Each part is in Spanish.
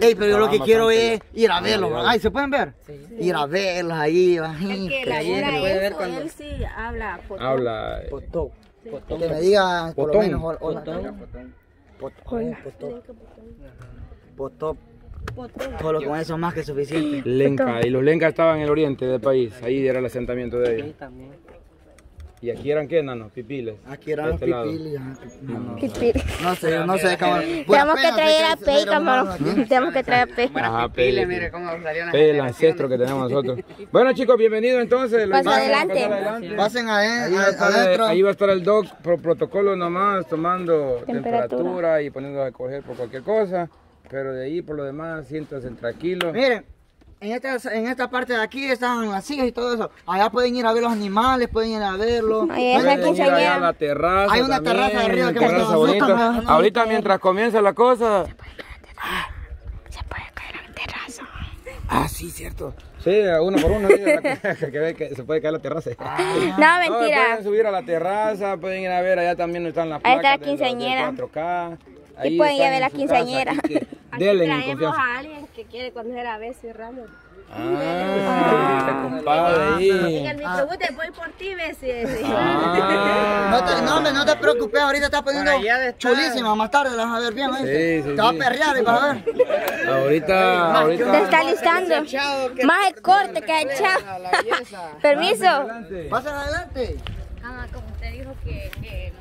Ey, pero yo lo que quiero es ir a verlos. Ay, ¿se pueden ver? Ir a verlos ahí. El que elabora eso, él sí habla potón. Habla. Potón. Que me diga por lo Potón. menos hola. Potón. Potón. Todo lo con eso es más que suficiente. Lenca. Y los lencas estaban en el oriente del país. Ahí era el asentamiento de ellos. ¿Y aquí eran qué, nano? Pipiles. Aquí eran este lado. pipilis. ajá, no, no. Pipil. No sé, yo no sé, cabrón. Tenemos que traer a Pei, cabrón. Tenemos que traer a Pei. Ajá, Pele. Pele, el ancestro que tenemos nosotros. Bueno, chicos, bienvenidos entonces. A adelante. Pasen adentro. ahí va a estar el doc por protocolo nomás, tomando Temperatura. temperatura, y poniendo a coger por cualquier cosa. Pero de ahí, por lo demás, siéntanse tranquilos. Miren, en esta, en esta parte de aquí están las sillas y todo eso. Allá pueden ir a ver los animales, pueden ir a verlos. Ahí Pueden ir allá a quinceañera. la terraza. Hay una también, terraza de arriba que terraza bonita. haciendo. Ahorita mientras comienza la cosa. Se puede caer en terraza. Ah, sí, cierto. Sí, uno por uno. dice la- que ve que se puede caer la terraza. No, No, mentira. pueden subir a la terraza, pueden ir a ver, allá también están las Ahí está la placas de quinceañera. 4K. Y pueden ir a ver la en casa, quinceañera. Aquí Denle en traemos confianza. a alguien que quiere conocer a Bessie Ramos. Ah, compadre ahí. En el microbús voy por ti, Bessie. Ah. No te, no, hombre, no te preocupes, ahorita está poniendo chulísima. Más tarde la vas a ver bien, ¿oíste? Sí, sí, Te va a perrear y vas a ver. Ahorita, Te ahorita. está listando. Más el corte que ha echado. Permiso. Pasen adelante. Ah, como usted dijo que, que, que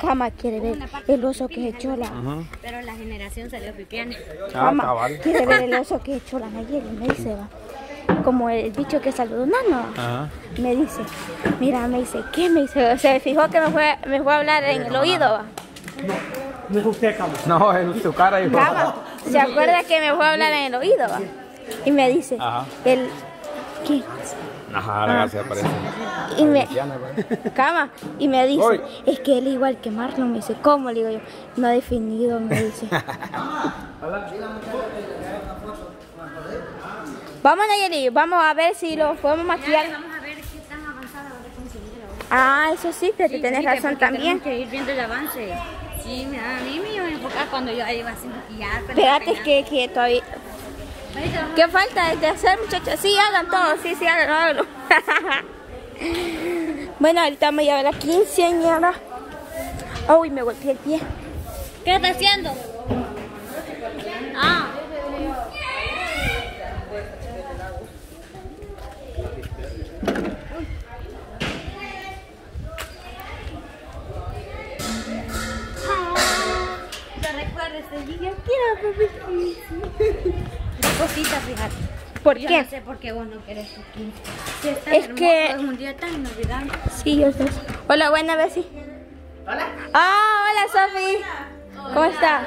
Cama quiere ver el oso que echó la. Pero la generación salió pipiana. Ah, Cama cabal. quiere ver el oso que echó la Nayeli. Me dice, va. Como el bicho que saludó Nano. Ajá. Me dice, mira, me dice, ¿qué? Me dice, se fijó que me fue, me fue a hablar en el oído, va. No, en su cara, hijo. Cama, ¿se acuerda que me fue a hablar en el oído, va? Y me dice, el. ¿Qué? Ajá, la gracia aparece. Y me, cama, y me dice, Oy. es que él es igual que Marlon. Me dice, ¿cómo? Le digo yo, no ha definido, me dice. Vamos, Nayeli, vamos a ver si lo podemos maquillar. Vamos a ver qué tan avanzada va a conseguir ahora. Ah, eso sí, pero tú tenés razón también. Que ir viendo el avance. Sí, me da a mí me iba a enfocar cuando yo iba a sin maquillar. pero Espérate, apenas- que, que todavía... ¿Qué falta de hacer, muchachos? Sí, hagan todo, sí, sí, hagan, háganlo. bueno, ahorita vamos a llevar a la quinceañera. Uy, me golpeé el pie. ¿Qué está haciendo? Ah. Te recuerdo ese día. Quiero Fíjate. ¿Por Yo qué? no sé por qué vos no querés tu 15. Si es hermoso, que- es un día tan inolvidable. Sí, yo sé. Hola, buena Bessie. Hola. Ah, hola, Sofi. ¿Cómo está?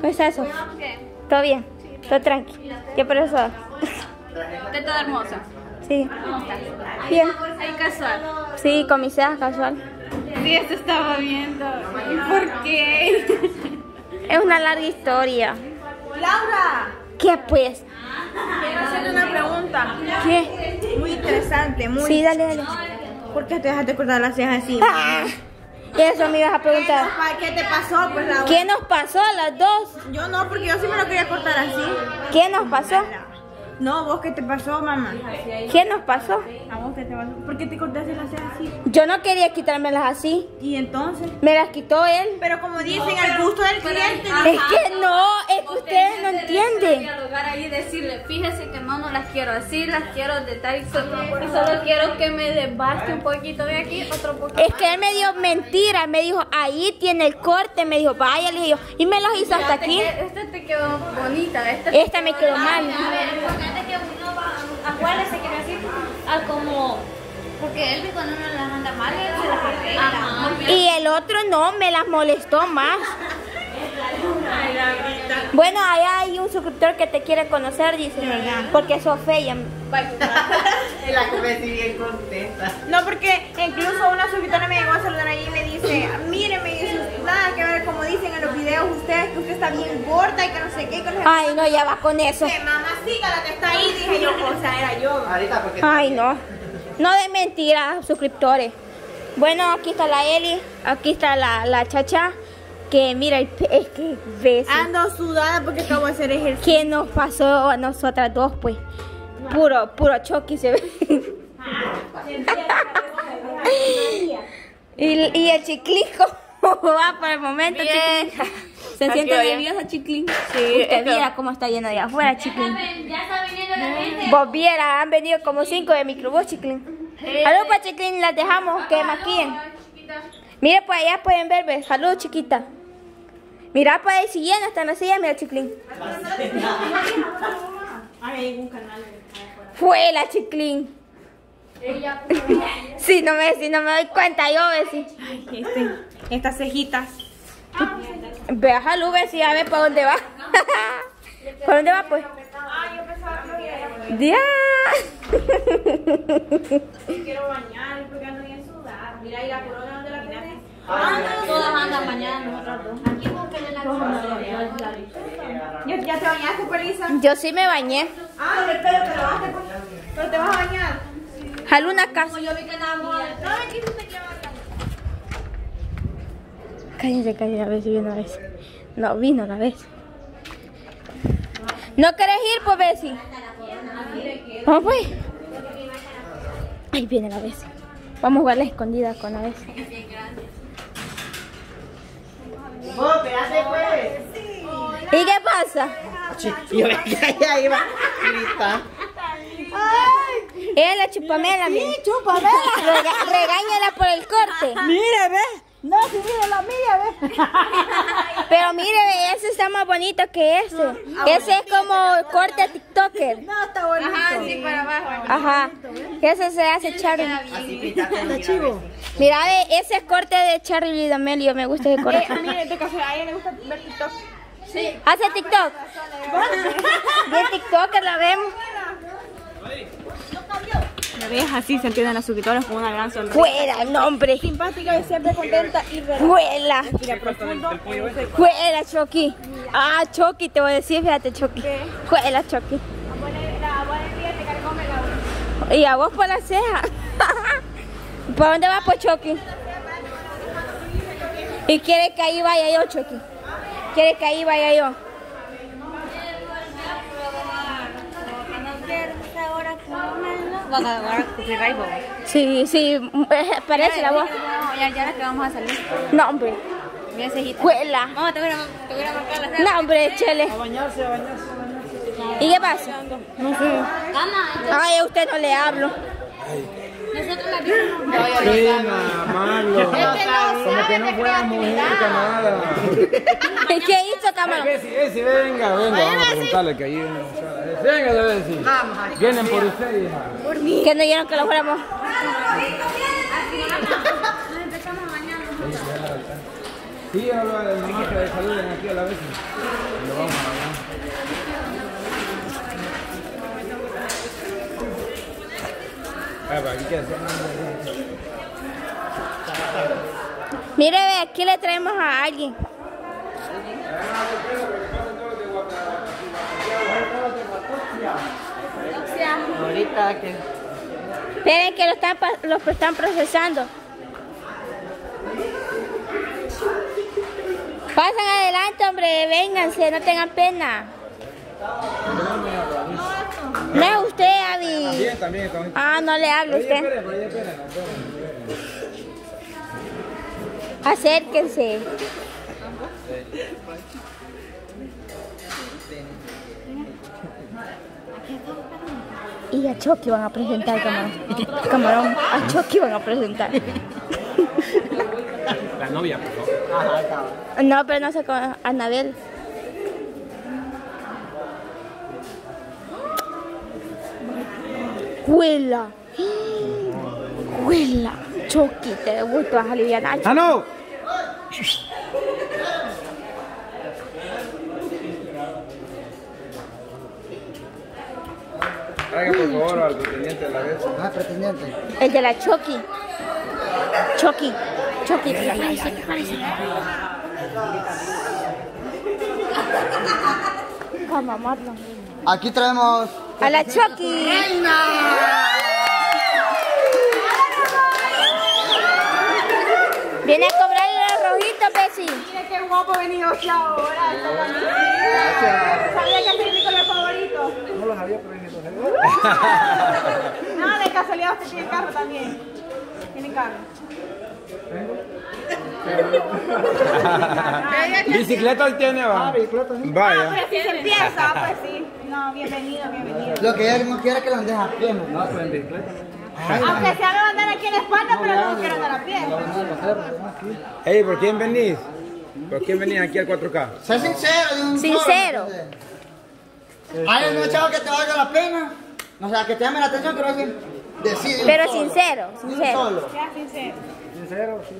¿Cómo está, Sofi? ¿Todo bien? ¿Todo tranqui? ¿Qué? Está toda hermosa. Sí. Bien. Ahí casual. Sí, con mis cejas casual. Sí, eso estaba viendo. ¿Por qué? Es una larga historia. Laura, ¿Qué pues? quiero hacerte una pregunta ¿Qué? muy interesante, muy... Sí, dale, dale. ¿Por qué te dejaste cortar las cejas así? Ah, eso me ibas a preguntar. ¿Qué te pasó, pues, Laura? ¿Qué nos pasó a las dos? Yo no, porque yo sí me lo quería cortar así. ¿Qué nos pasó? No, vos, ¿qué te pasó, mamá? ¿Qué nos pasó? ¿A vos qué te pasó? ¿Por qué te cortaste las cejas así? Yo no quería quitármelas así. Y entonces... Me las quitó él. Pero como dicen, al gusto del cliente... Es que no, es que ustedes no entienden. dialogar ahí y decirle, fíjese que no, no las quiero así, las quiero de tal y solo, y solo quiero que me desbaste un poquito de aquí, otro poquito. Es que él me dio mentira, me dijo, ahí tiene el corte, me dijo, vaya, le dije yo, y me los hizo hasta aquí. Esta te quedó bonita, esta, Esta me quedó mal. Fíjate que uno va a cuáles se quiere decir, a como, porque él cuando uno las anda mal, él se las arregla. Y el otro no, me las molestó más. Bueno, allá hay un suscriptor que te quiere conocer, dice, porque sos fea. No, porque incluso una suscriptora me llegó a saludar ahí y me dice, mire, me dice, nada que ver como dicen en los videos ustedes, que usted está bien gorda y que no sé qué, que no sé Ay, no, ya va con eso. qué. Mamacita, la que está ahí, dije yo, o sea, era yo. Ay, no. No de mentiras, suscriptores. Bueno, aquí está la Eli, aquí está la, la Chacha que mira, es que ves Ando sudada porque acabo de hacer ejercicio. qué nos pasó a nosotras dos, pues. Puro, puro choque se ve. y, y el chiclico va por el momento, chiclín. Se siente nerviosa, chiclín. Sí, Usted viera cómo está lleno de afuera, chiclín. Ya está viniendo la gente. Vos viera, han venido como cinco de microbús, chiclín. Salud, pues, las dejamos que maquillen. Mire, pues allá pueden ver, ¿ves? Salud, chiquita. Mira, pues ahí si llena hasta en la silla, mira, chiclín. Fue la chiclín. Sí, no me, si no me doy cuenta, yo ve si. Este, estas cejitas. Ve a ve si a ver para dónde va. ¿Para dónde va, pues? Ya. Quiero bañar porque ando bien sudada. Mira, y la corona donde la tenés. Todas andan mañana, nosotras dos. Aquí búsquenle la ¿Ya, ya te bañaste, Pelisa? Yo sí me bañé. Ah, pero te pues. Pero te vas a bañar. Jaló una casa. Yo vi que nada me. Cállense, cállense, a ver si viene una vez. No, vino una vez. ¿No querés ir, pues, Bessie? Vamos, pues. Ahí viene la Bessie. Vamos a jugar la escondida con la Bessie. Vos, espérate, pues. ¿Y qué pasa? Yo veía que ella iba a gritar. Ella la chupamela, mira. Sí, chupamela. regáñala por el corte. Mire, ve. No, si mire la mía, ve. Pero mire, ve, ese está más bonito que ese. Ese es como corte TikToker. No, está bonito. Ajá, sí, para abajo. Ajá. Ese se hace Charlie. Está chivo. Mira, ve, ese es corte de Charlie D'Amelio. Me gusta ese corte. Eh, mire, de café, a ella le gusta ver TikTok. ¿Hace TikTok? Bien TikToker, la vemos. La ves así, se entienden las suscriptores con una gran sonrisa. Fuera, nombre. Simpática y siempre contenta y real. Fuera. Respira profundo. Fuera, Chucky. Ah, Chucky, te voy a decir, fíjate, Chucky. Fuera, Chucky. La buena día te cargó la Y a vos por la ceja. ¿Para dónde vas, pues, Chucky? ¿Y quiere que ahí vaya yo, Chucky? ¿Quiere que ahí vaya yo? Van a agarrar copyright. Sí, sí, eh, parece la voz. Ya, ya es que vamos a salir. No, hombre. Mira cejita. Fuera. Vamos, te voy a, te voy a marcar la. No, hombre, chele. A bañarse, a bañarse. ¿Y qué pasa? Ana, Ay, a usted no le hablo. nosotros la vimos. Pena, malo. Como que no fuera mujer, camarada. ¿Qué camarón? Bessie, Bessie, venga, venga, vamos a preguntarle que ahí viene. Venga, de Bessie. Vienen por usted, hija. Que no dijeron que lo fuéramos. Sí, habla de mamá que saluden aquí a la Bessie. Lo vamos a. Ah, hacemos. Mire, ve, aquí le traemos a alguien. Ahorita que. Esperen que lo están, lo están procesando. Pasan adelante, hombre, vénganse, no tengan pena. No es usted, Abby. También, también, también. Ah, no le hablo usted. Acérquense. Y a Chucky van a presentar, camarón. Camarón, a Chucky van a presentar. La novia, por favor. No, pero no sé cómo. Anabel. Huela. Huela. Chucky, te gusto, vas a aliviar ¡Ah, no! Traiga por favor al pretendiente de la Bessie. Ah, pretendiente. El de la Chucky. Chucky. Chucky. Vamos, Marlon. Aquí traemos. A la Chucky. Viene a cobrarle los rojitos, Bessie. Mire qué guapo ha venido ahora. camisa. ¿Sabía que ese es mi color favorito? No lo sabía, pero es No, de casualidad usted tiene carro también. Tiene carro. ¿Bicicleta hoy tiene, va? Ah, Vaya. pues sí se empieza, pues sí. No, bienvenido, bienvenido. Lo que ella no quiere que lo andes a pie, ¿no? No, pues en bicicleta. Aunque sea me va a andar aquí en la espalda, pero no quiero andar a pie. Ey, ¿por quién venís? ¿Por quién venís aquí al 4K? Sé sincero Sincero. Solo. Hay unos chavos que te valga la pena. O sea, que te llame la atención, creo que decide. Pero sincero, Un sincero. solo. Sea sincero. Sincero, sí.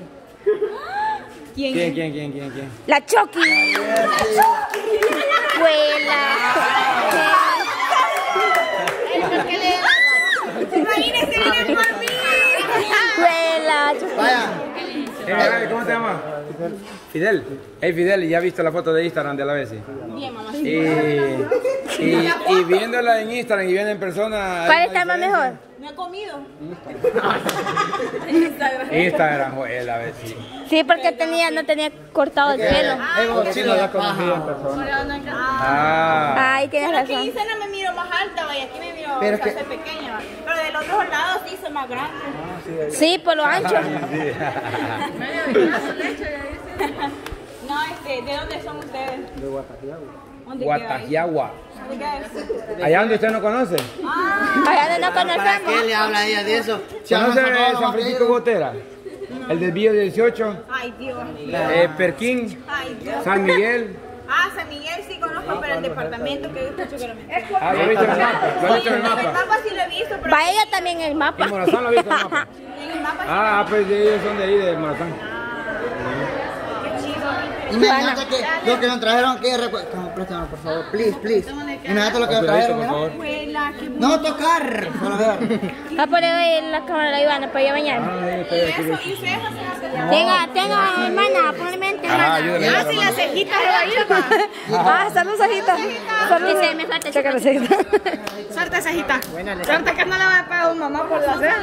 ¿Quién, quién, quién, quién, quién? La Chucky. Viene por mí. Vuela. Chucky. Vaya. Eh, ¿Cómo te llamas? Fidel. Hey Fidel, ¿ya has visto la foto de Instagram de la Bessie? Bien, mamá. Y, y, y viéndola en Instagram y viendo en persona. ¿Cuál ¿hay está más mejor? No he comido. Instagram, joder, la Bessie. Sí, porque tenía, no tenía cortado el pelo. Vos, Sí, no la conocí en persona. Ah. Ay, tienes Pero aquí razón. dice no me miro más alta, vaya, aquí me miro, Pero o sea, que- pequeña, pero del otro lado sí soy más grande. Sí, por lo ancho. No, este, ¿de dónde son ustedes? De Guatajiago. Guatajiagua. Allá donde usted no conoce. Allá no ¿Para qué conocemos. le habla a ella de eso? ¿Conoce San Francisco. Gotera? El desvío 18. Ay, Dios. Eh, Perquín. Ay, Dios. San Miguel. Ah, San Miguel sí conozco, pero el departamento que escucho que no me Ah, lo he visto en el mapa. Lo he visto en el En el mapa. mapa sí lo he visto, pero Va ella también en el mapa. En Morazán lo he visto en el mapa. en el mapa sí Ah, pues ellos son de ahí, de Morazán. Imagínate que lo que nos trajeron aquí, por favor, please, please. Lo que trajeron, qué No tocar. Va a poner ahí la cámara de la Ivana para ir a bañar. Ah, ahí está, ¿Y aquí. eso? ¿Y ustedes hacen hacer Tenga, tenga, hermana, Ajá, hermana. ayúdame. Ah, sí, las cejitas de ahí, Ah, salud, Sajita. Salud. Me falta Sajita. Suerte, cejita. Suerte que no le va a pagar un mamá por la ceja.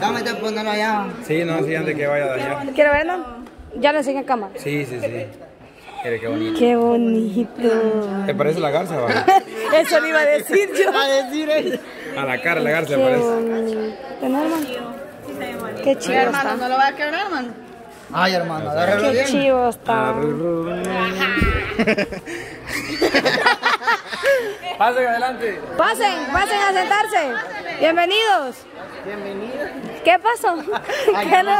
Dame de ponerlo allá. Sí, no, sí, antes que vaya a dañar. ¿Quiero verlo? Ya lo enseñé en cámara. Sí, sí, sí. Mire qué bonito. Qué bonito. ¿Te parece la garza, va? Eso le iba a decir yo. A decir eso. A la cara la garza, Qué me parece. bonito. ¿No, hermano? Qué chivo está. lo va a quebrar, hermano. Ay, hermano, agárralo Qué chivo está. Pasen adelante. Pasen, pasen a sentarse. Bienvenidos. Bienvenido. ¿Qué pasó? ¿Qué no?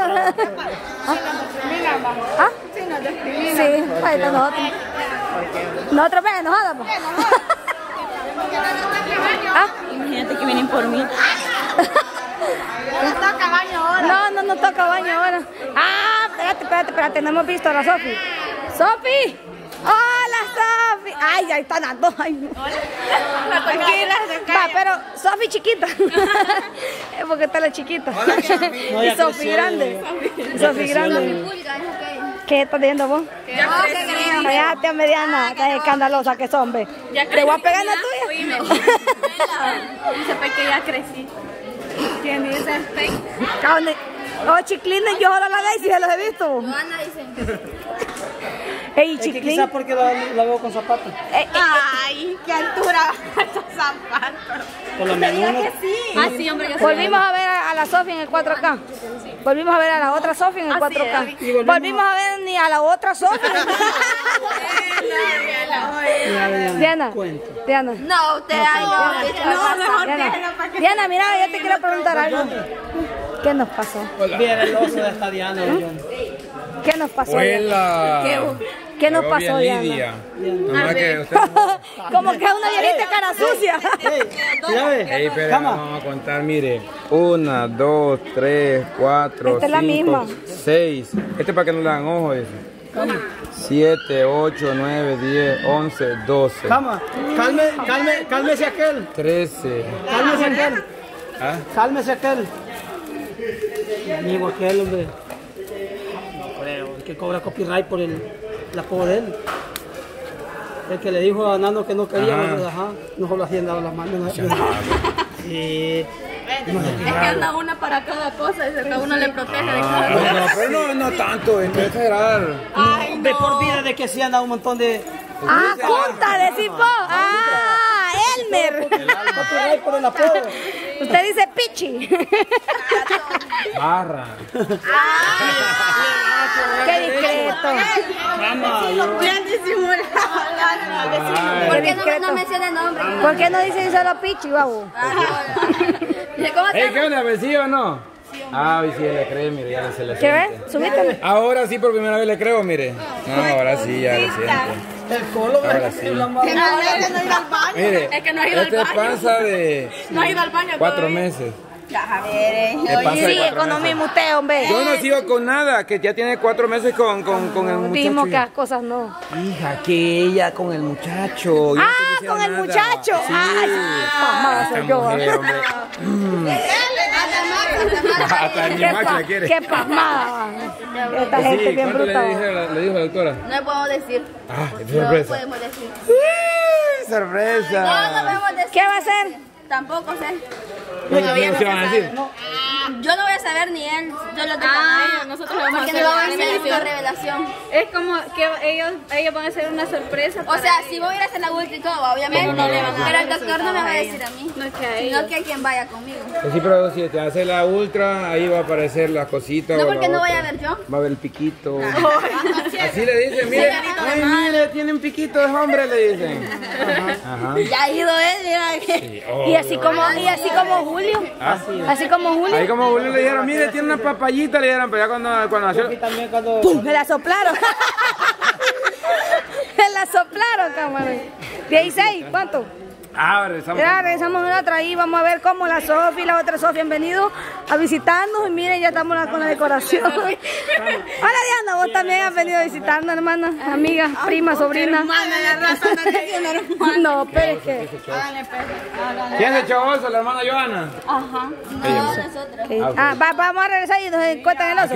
¿Ah? Sí, ahí está nosotros. Nosotros ven enojadas, pues. ¿Ah? Imagínate que vienen por mí. No toca baño ahora. No, no nos toca baño ahora. Ah, espérate, espérate, espérate, no hemos visto a la Sofi. ¡Sofi! ¡Hola, Sofi! Ay, ahí están las dos. Ay. Tranquila, Va, pero Sofi chiquita. Es porque está la chiquita. y Sofi grande. Sofi grande. ¿Qué estás diciendo vos? Ya, tía mediana, tan escandalosa que son, ve. Te voy a pegar la tuya. Dice pues que ya crecí. ¿Quién dice? Oh, chiclines, yo ahora la veis y ya los he visto. Ana dice. Ey, Es que quizás porque la, la veo con zapatos. Eh, eh, Ay, qué altura estos zapatos. Por lo menos uno. Ah, sí, hombre, que sí. Volvimos a ver a, a la Sofía en el 4K. Volvimos a ver a la otra Sofía en el 4K. Volvimos a ver ni a la otra Sofía. Diana. Cuento. Diana. No, usted ahí No, mejor Diana. que Diana, mira, yo te quiero preguntar algo. ¿Qué nos pasó? Viera el oso de esta Diana. yo. ¿Qué nos pasó? Diana? Hola. ¿Qué nos Me veo pasó, Diana? Lidia. Nomás que usted... Como que es una viejita cara sucia. Ve. Ey, pero vamos a contar, mire. Una, dos, tres, cuatro, Esta es la cinco, misma. seis. Este es para que no le dan ojo, dice. Siete, ocho, nueve, diez, once, doce, Cama. Calme, calme, cálmese aquel. trece. Cálmese aquel. ¿Ah? Cálmese aquel. Mi amigo aquel, hombre. Que cobra copyright por el, la apodo de él. El que le dijo a Nano que no quería, Ajá. hombre, ajá. No las manos. no- Sí. Es que anda una para cada cosa, dice que uno le protege de cada Ay, cosa. no, pero no, no tanto, es exagerar. De por vida de que sí anda un montón de Ah, punta, vos. Ah, Elmer. Copyright por el apodo. Usted dice pichi. Barra. Qué discreto. ¿Por Qué no, no menciona el nombre? ¿Por qué no dicen solo pichi, se Ey? ¿qué onda? ¿Ves sí o no? Ah, sí, le cree, mire, ya le se le ¿Qué ves? Subítelo. Ahora sí, por primera vez le creo, mire. No, ahora sí, ya le siente. El colo, Ahora sí. Que no, que no ir al baño. Mire, Es que no ha ido al este es baño. panza de No ha ido al baño cuatro todavía. meses. A ver, eh. Sigue cuatro con mismo usted, hombre. Yo no sigo con nada, que ya tiene cuatro meses con, con, con el muchacho. Dijimos que hija. las cosas no. Hija, que ella con el muchacho. Yo no Ah, diciendo con el nada. muchacho. Sí. Ay, mamá, soy yo. mujer. Hasta macho pa- le quiere. qué pasmada. Esta Sí, gente bien ¿cuánto le, le dijo la doctora? No podemos decir. Ah, qué No sorpresa. podemos decir. ¡Uy, sorpresa. No, no podemos decir. ¿Qué va a hacer? Tampoco sé. No, no, no, ¿qué van a decir? Yo no voy a saber ni él. Yo lo tengo Ah, nosotros vamos a Porque hacer no a la hacer revelación. la revelación. Es como que ellos, ellos van a hacer una sorpresa. O sea, ellos. si voy a ir a hacer la ultra y todo, obviamente no van a Pero el doctor no me va a decir a mí. No es que a Sino quien vaya conmigo. Pues sí, pero si te hace la ultra, ahí va a aparecer las cositas. No, porque no voy a ver yo. Va a ver el piquito. Así le dicen, mire, ay, mire, tienen piquito de hombre, le dicen. Ajá. Ya ha ido él, mira. Y así como, y así como Julio. Ah, Así como Julio. Como Julio le dijeron, mire, tiene una papayita, le dijeron, pero ya cuando, cuando nació... También cuando Me la soplaron. Me la soplaron, camarón. 16, ¿cuánto? Ah, regresamos. Ya regresamos en otra y vamos a ver cómo la Sofi y la otra Sofi han venido a visitarnos. Y miren, ya estamos con la decoración. Hola Diana, vos también has venido a visitarnos, hermana, amiga, prima, sobrina. Hermana, la raza no pero es que. ¿Quién se echó oso? La hermana Joana. Ajá. No, nosotros. Ah, va- vamos a regresar y nos encuentran el que oso.